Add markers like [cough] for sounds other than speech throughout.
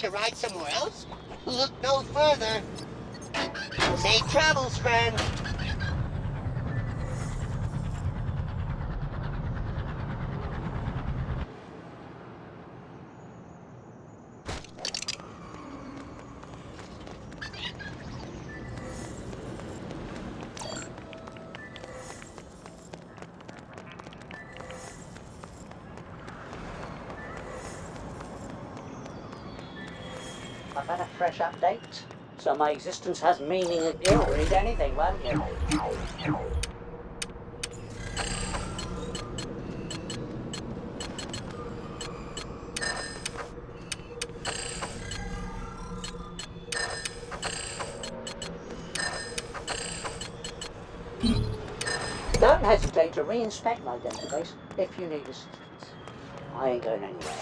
to ride somewhere else? Look no further. Safe travels, friend. So my existence has meaning. You'll read anything, won't you? Don't hesitate to reinspect my database if you need assistance. I ain't going anywhere.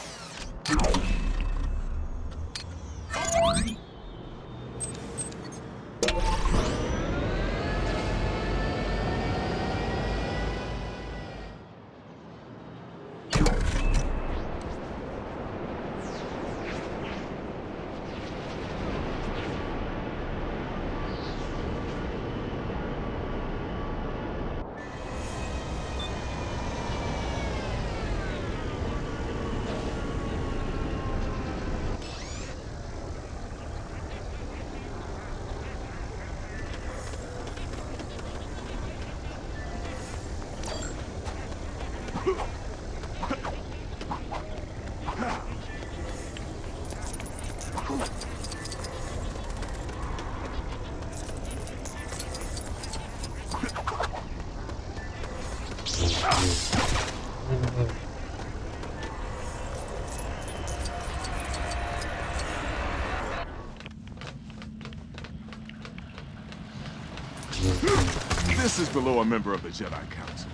This is below a member of the Jedi Council.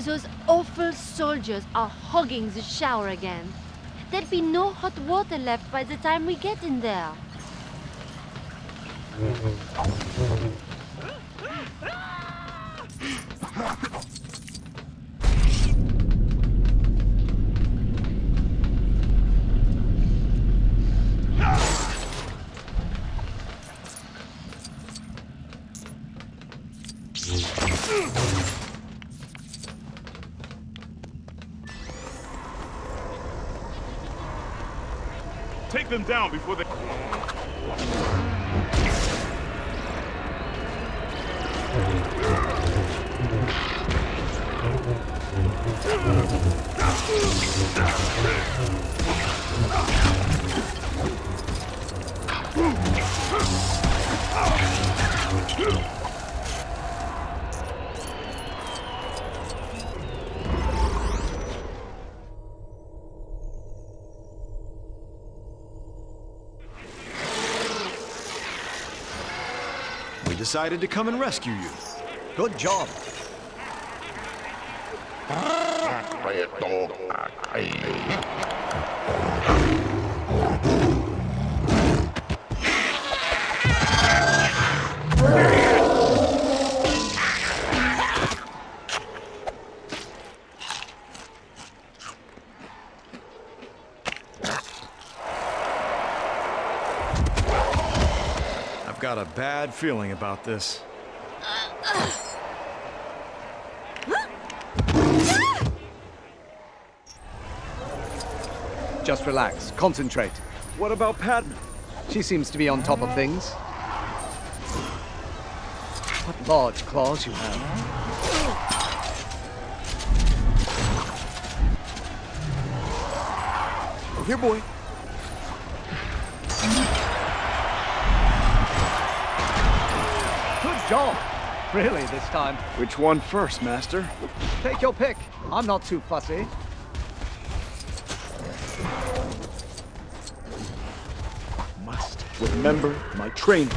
Those awful soldiers are hogging the shower again. There'd be no hot water left by the time we get in there. Down before they... decided to come and rescue you. Good job. I've got a bad feeling about this. Just relax. Concentrate. What about Padme? She seems to be on top of things. What large claws you have. Oh, here, boy. Job. Really, this time. Which one first, Master? Take your pick. I'm not too fussy. Must remember my training.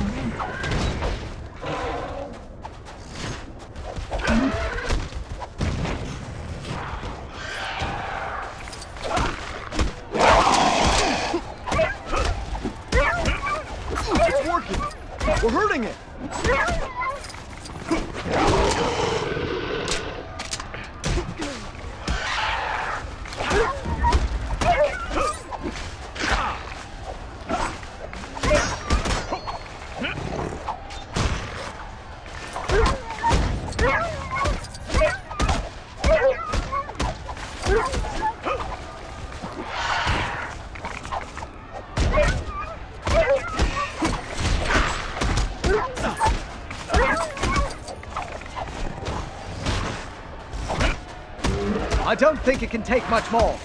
Don't think it can take much more.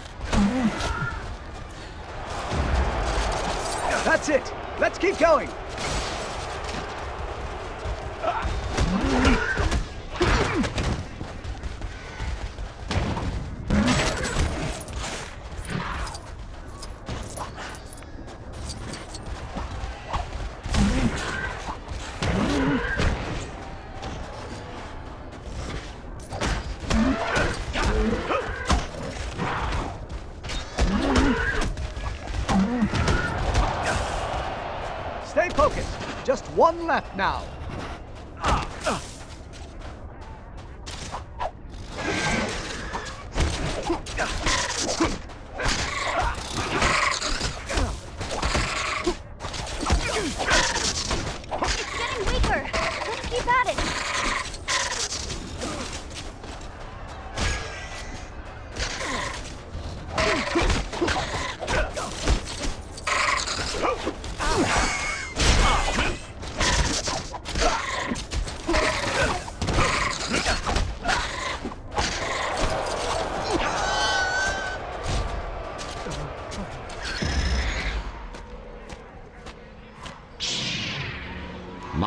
That's it. Let's keep going. Now.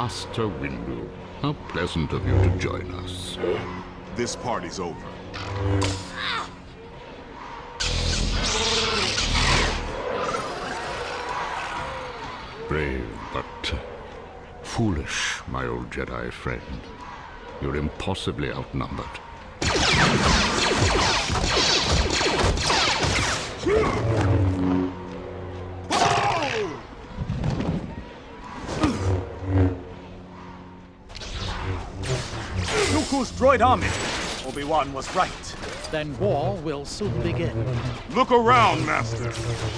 Master Windu, how pleasant of you to join us. This party's over. Brave, but foolish, my old Jedi friend. You're impossibly outnumbered. Droid army. Obi-Wan was right. Then war will soon begin. Look around, Master.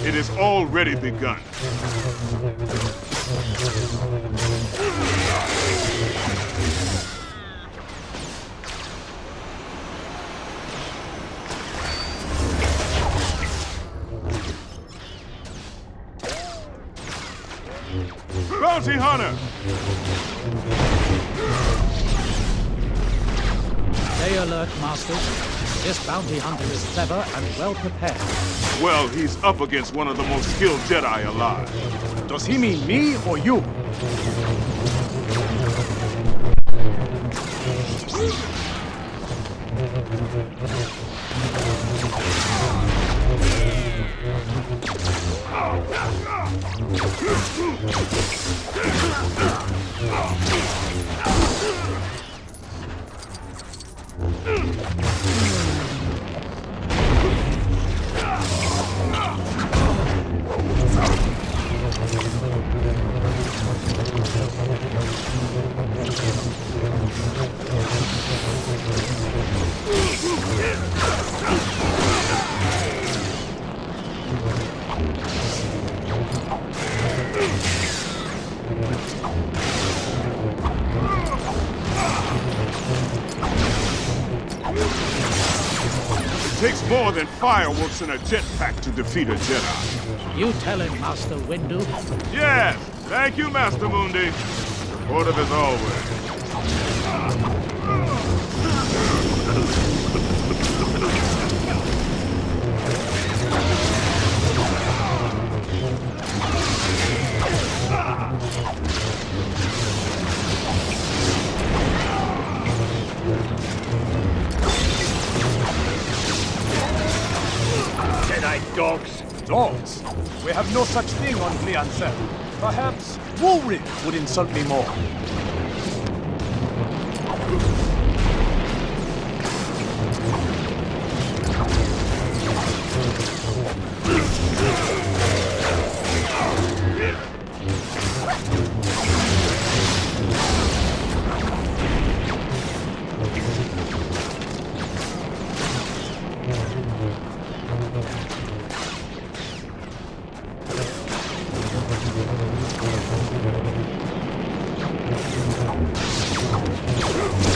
It has already begun. Bounty Hunter! Stay alert, Masters. This bounty hunter is clever and well prepared. Well, he's up against one of the most skilled Jedi alive. Does he mean me or you? It takes more than fireworks and a jetpack to defeat a Jedi. You tell him, Master Windu. Yes! Thank you, Master Mundi. Supportive as always. Jedi dogs. Dogs? We have no such thing on Liancel. Perhaps Woolrich would insult me more. Let's go.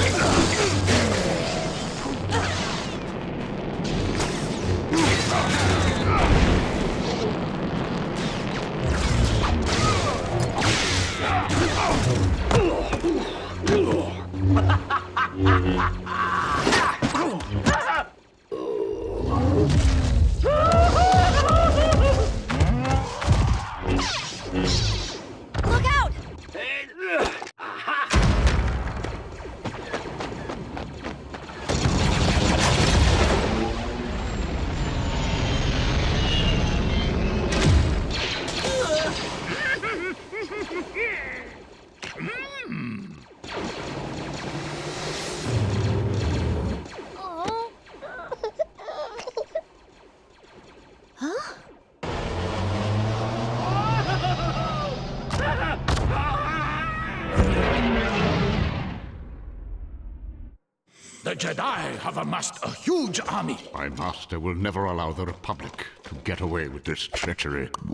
Jedi have amassed a huge army. My master will never allow the Republic to get away with this treachery. [laughs]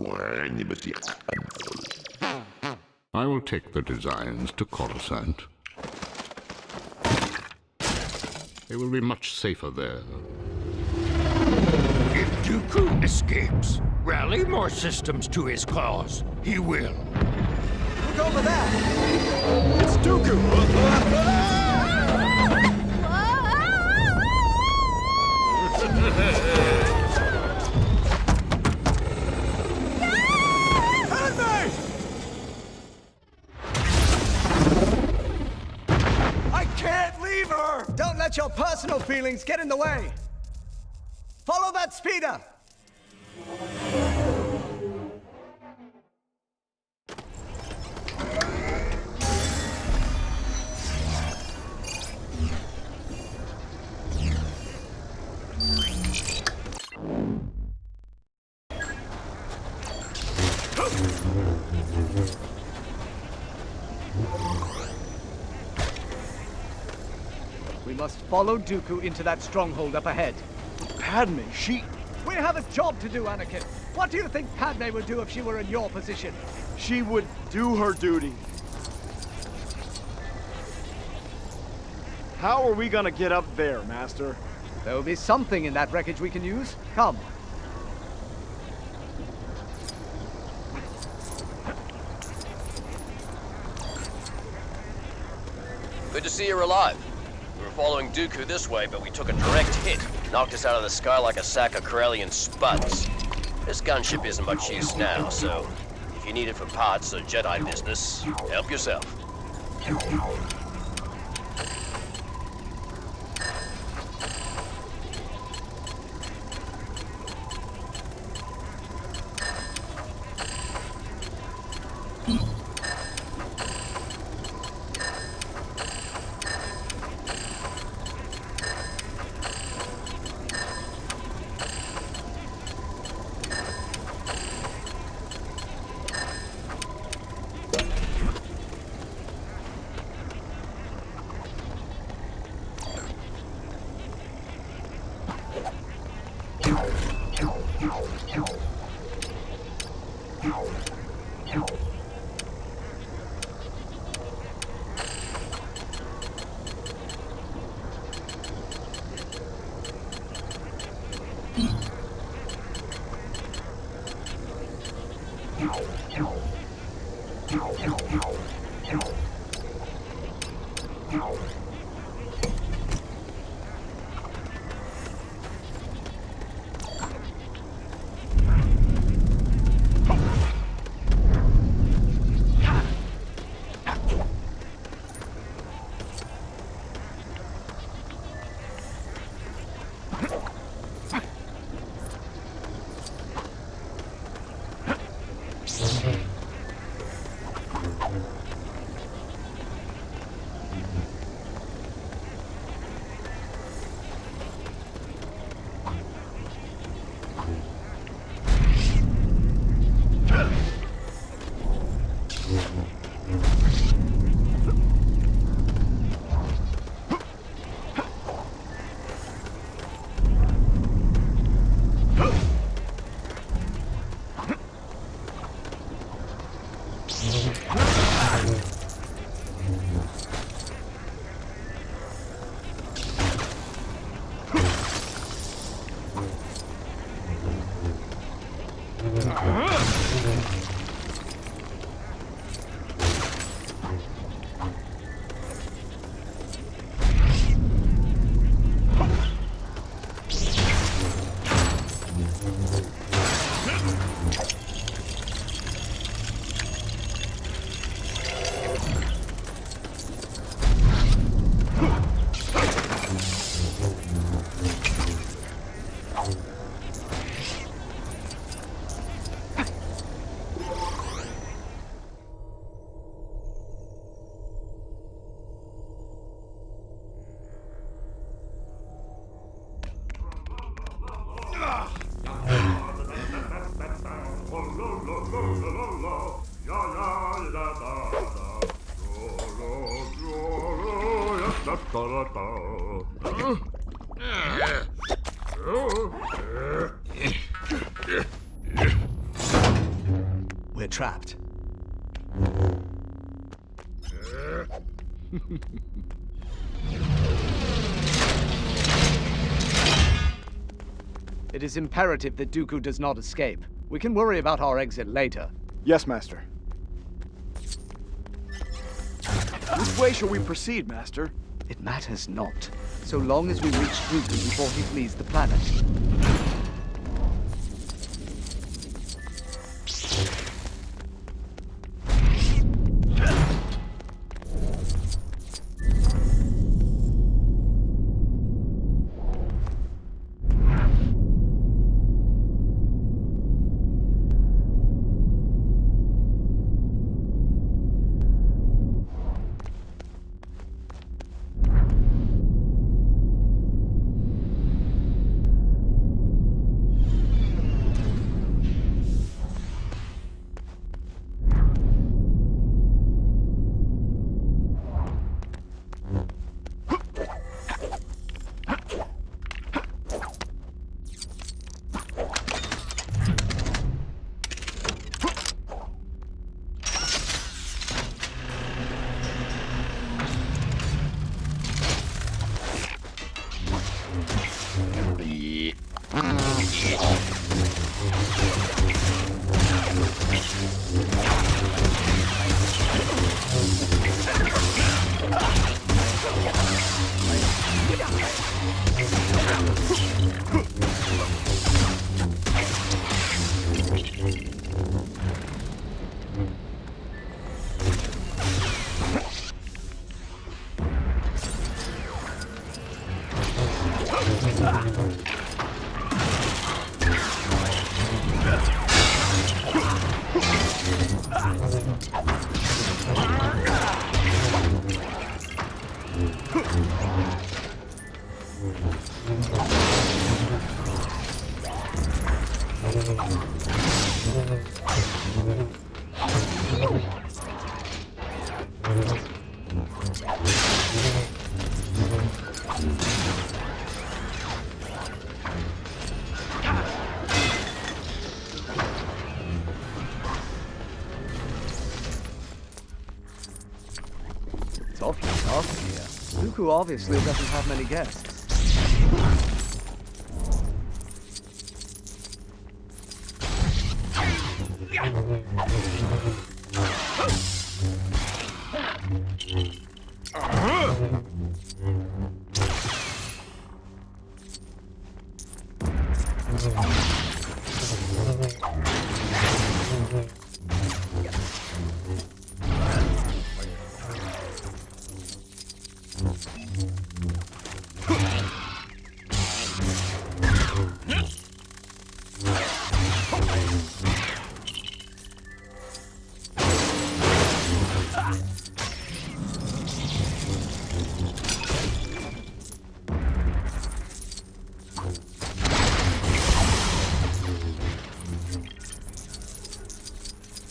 I will take the designs to Coruscant. They will be much safer there. If Dooku escapes, rally more systems to his cause. He will. Look over there! It's Dooku! Don't let your personal feelings get in the way. Follow that speeder! Follow Dooku into that stronghold up ahead. Padme, she... We have a job to do, Anakin. What do you think Padme would do if she were in your position? She would do her duty. How are we gonna get up there, Master? There will be something in that wreckage we can use. Come. Good to see you're alive. We were following Dooku this way, but we took a direct hit. Knocked us out of the sky like a sack of Corellian spuds. This gunship isn't much use now, so if you need it for parts or Jedi business, help yourself. Huh? Is imperative that Dooku does not escape. We can worry about our exit later. Yes, Master. Which way shall we proceed, Master? It matters not, so long as we reach Dooku before he flees the planet. Dooku obviously doesn't have many guests.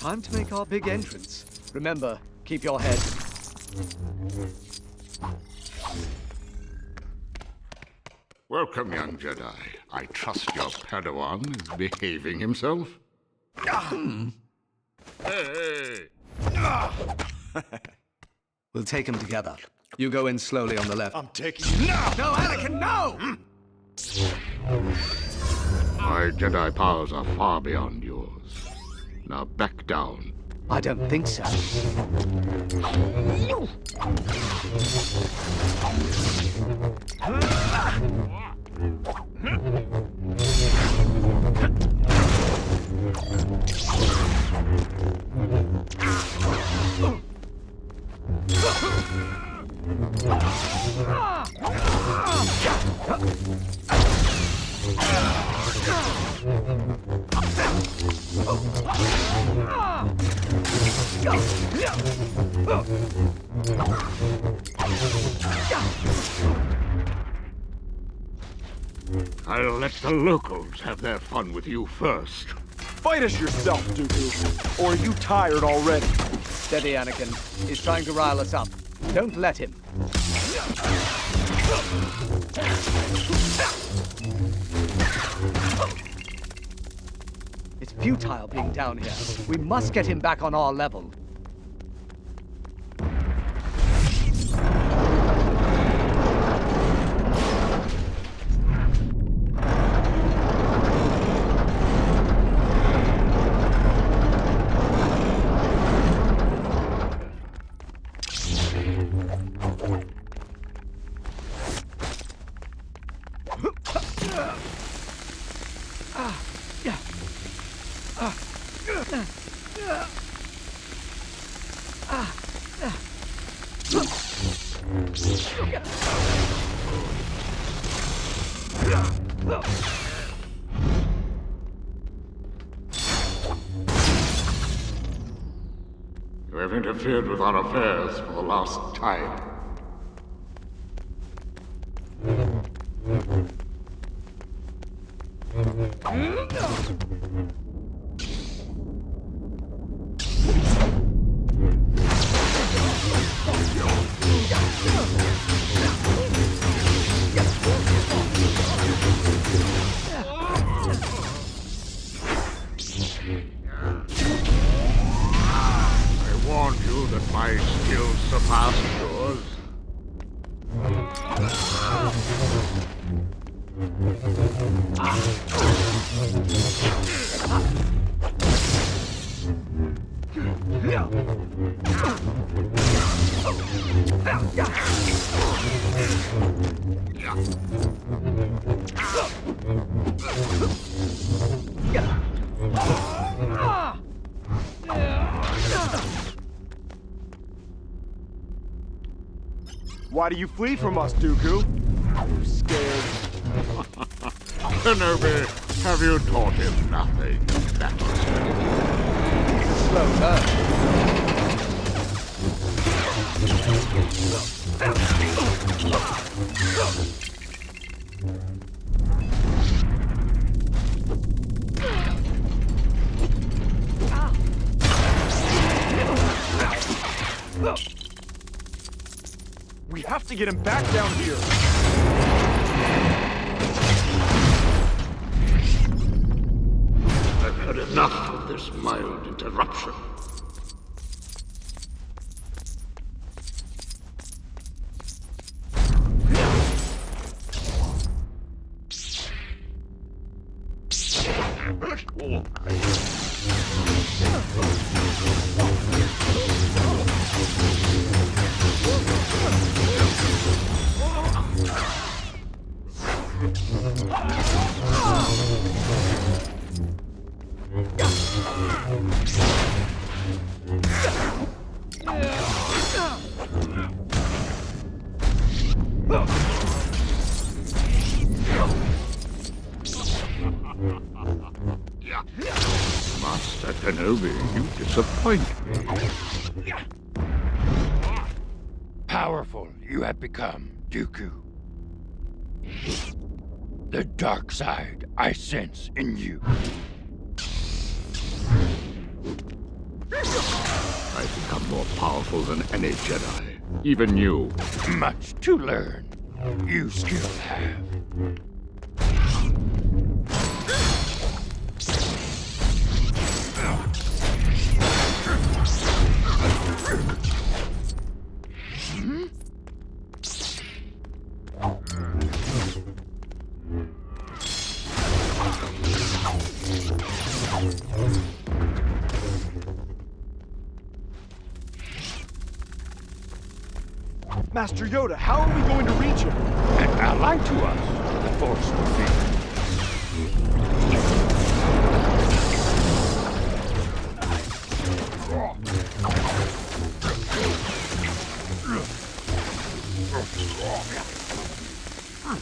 Time to make our big entrance. Remember, keep your head. Welcome, young Jedi. I trust your Padawan is behaving himself. Hey! [laughs] We'll take him together. You go in slowly on the left. I'm taking you now! No, Anakin, no! My Jedi powers are far beyond yours. Now back down. I don't think so. I'll the locals have their fun with you first. Fight us yourself, Dooku. Or are you tired already? Steady, Anakin. He's trying to rile us up. Don't let him. It's futile being down here. We must get him back on our level. You have interfered with our affairs for the last time. Why do you flee from us, Dooku? [laughs] You scared? Kenobi, have you taught him nothing? That was Slow burn. We have to get him back down here. I've had enough of this mild interruption. Kenobi, you disappoint me. Powerful you have become, Dooku. The dark side I sense in you. I've become more powerful than any Jedi. Even you. Much to learn. You still have. Master Yoda, how are we going to reach him? Ally to us, the Force will be. Huh.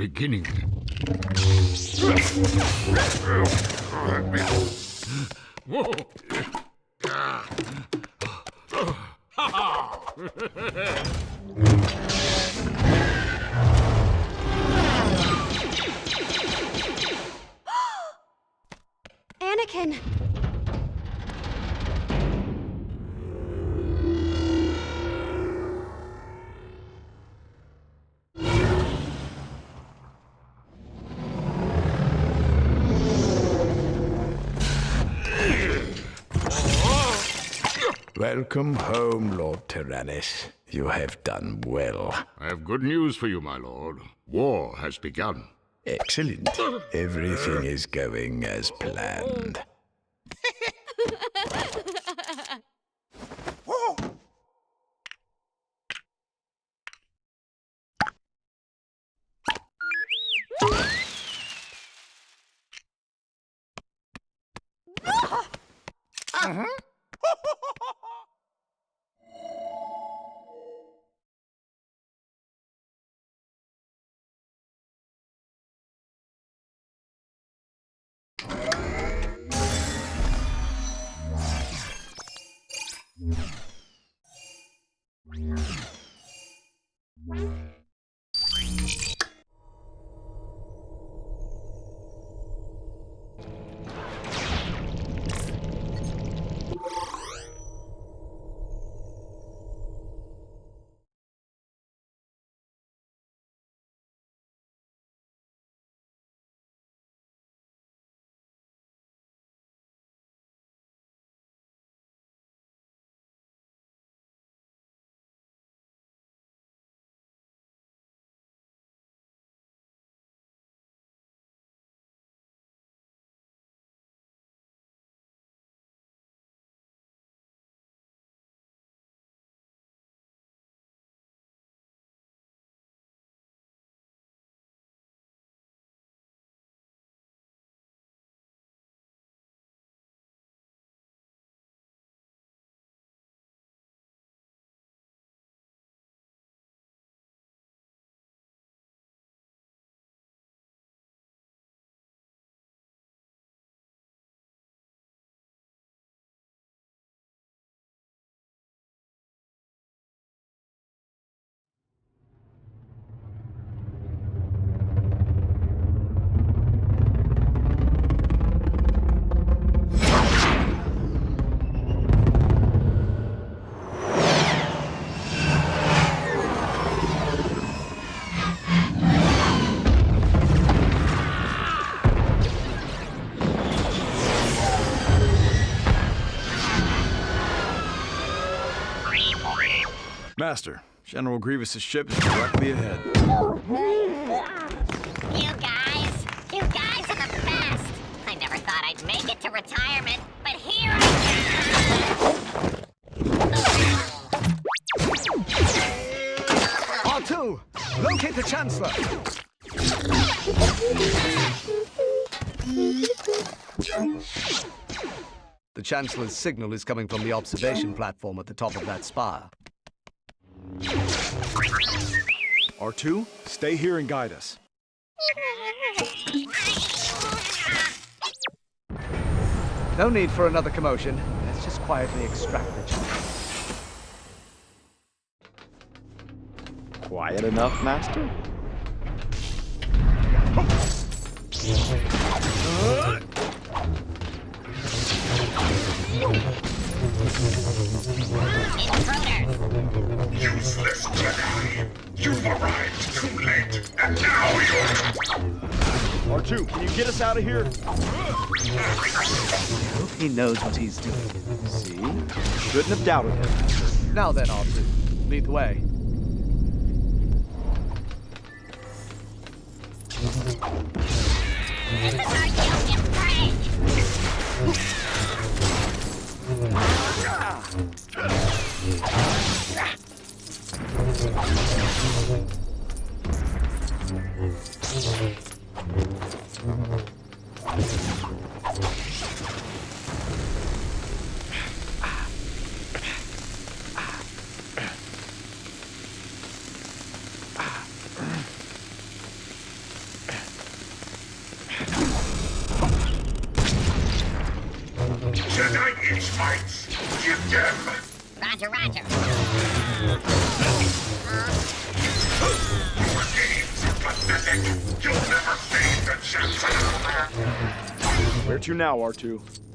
Beginning. Lord You have done well. I have good news for you, my lord. War has begun. Excellent. Everything is going as planned. [laughs] [laughs] Master, General Grievous's ship is directly ahead. You guys, you guys are the best. I never thought I'd make it to retirement, but here I R2, locate the Chancellor. The Chancellor's signal is coming from the observation platform at the top of that spire. R2, stay here and guide us. No need for another commotion. Let's just quietly extract the Chancellor. Quiet enough, Master? Useless Jedi! You've arrived too late, and now. R2, can you get us out of here? He knows what he's doing. See? Shouldn't have doubted him. Now then, R2, lead the way. This is our Thank you. To now, R2?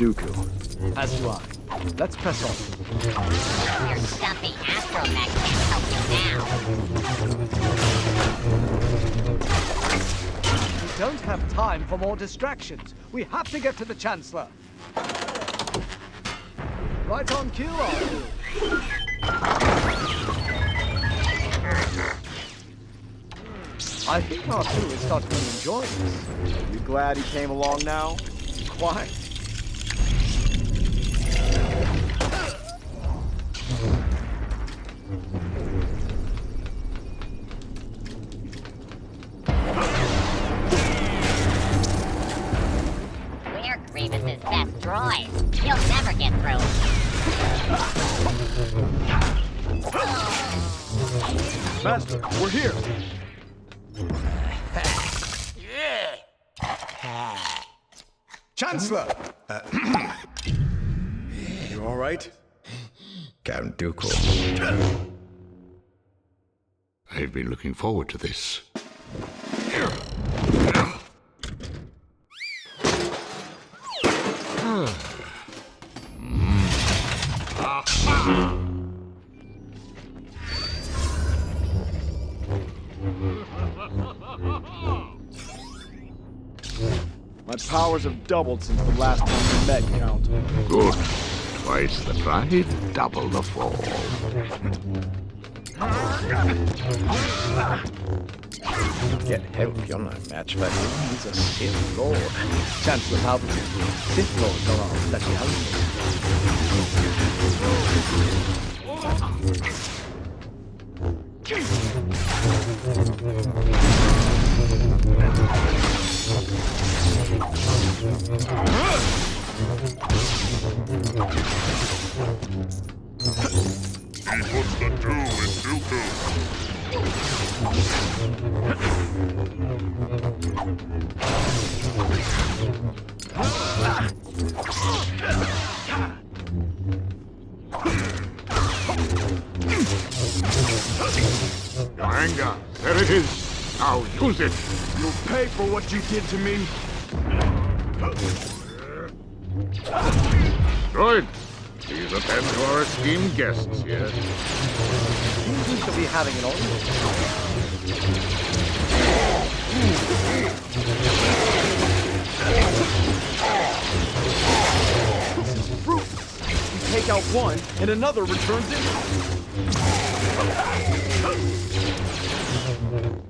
Dooku. As do I. Let's press on. Your stuffy astromech can't help you now. We don't have time for more distractions. We have to get to the Chancellor. Right on cue, R2. I think R2 is starting to enjoy this. You glad he came along now? Quite. I've been looking forward to this. My powers have doubled since the last time we met, Count. Good. Twice the pride, double the fall. Get help, you're match for. He's a Sith Lord. Chancellor Palpatine. Sith Lords are our speciality. He puts the two in Dooku. Anger, there it is. Now use it. You'll pay for what you did to me. Good. Please attend to our esteemed guests here. He seems to be having an audience. Fruit. You take out one, and another returns in.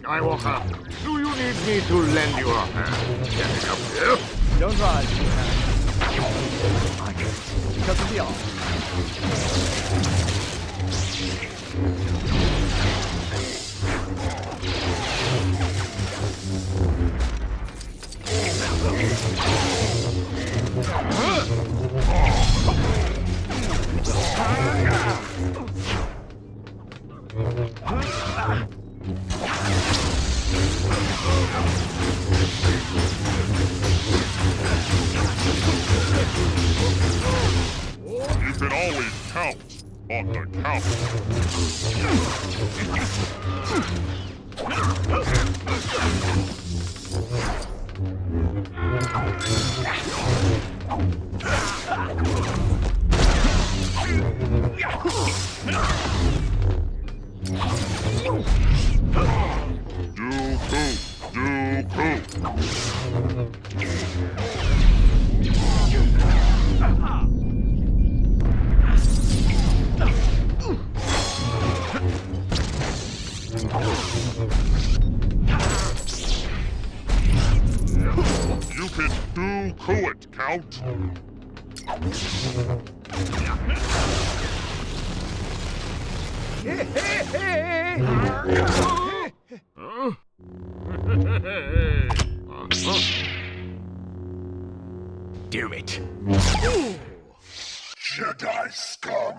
Skywalker, do you need me to lend you a hand getting up here? Don't rise, I can't, because of the arm. Count on the count. Dooku it, Count. Huh? Do it. Jedi scum.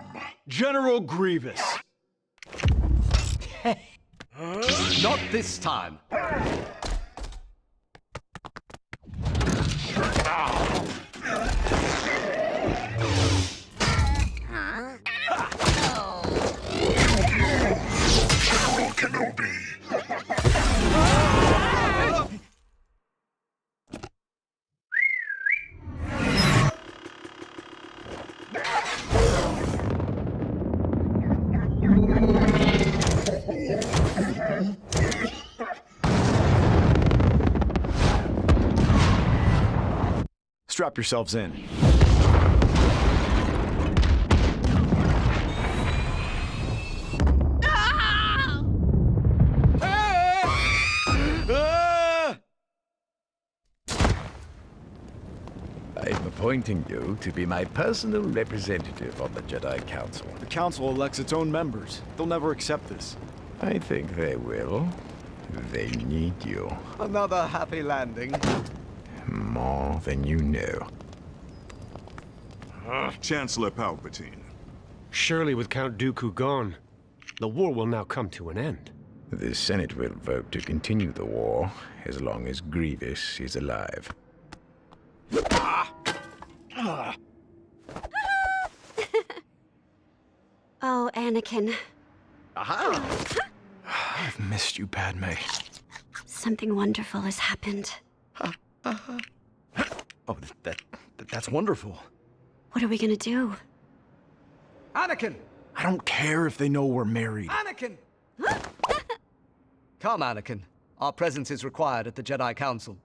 General Grievous. [laughs] Not this time. General Kenobi. Strap yourselves in. Appointing you to be my personal representative on the Jedi Council. The Council elects its own members. They'll never accept this. I think they will. They need you Another happy landing. more than you know. Ah, Chancellor Palpatine. Surely with Count Dooku gone, the war will now come to an end. The Senate will vote to continue the war as long as Grievous is alive. Ah! Ah. [laughs] Oh, Anakin. Aha! I've missed you, Padme. Something wonderful has happened. [laughs] Oh, that, that that's wonderful. What are we gonna do? Anakin! I don't care if they know we're married. Anakin! Come, Anakin. Our presence is required at the Jedi Council.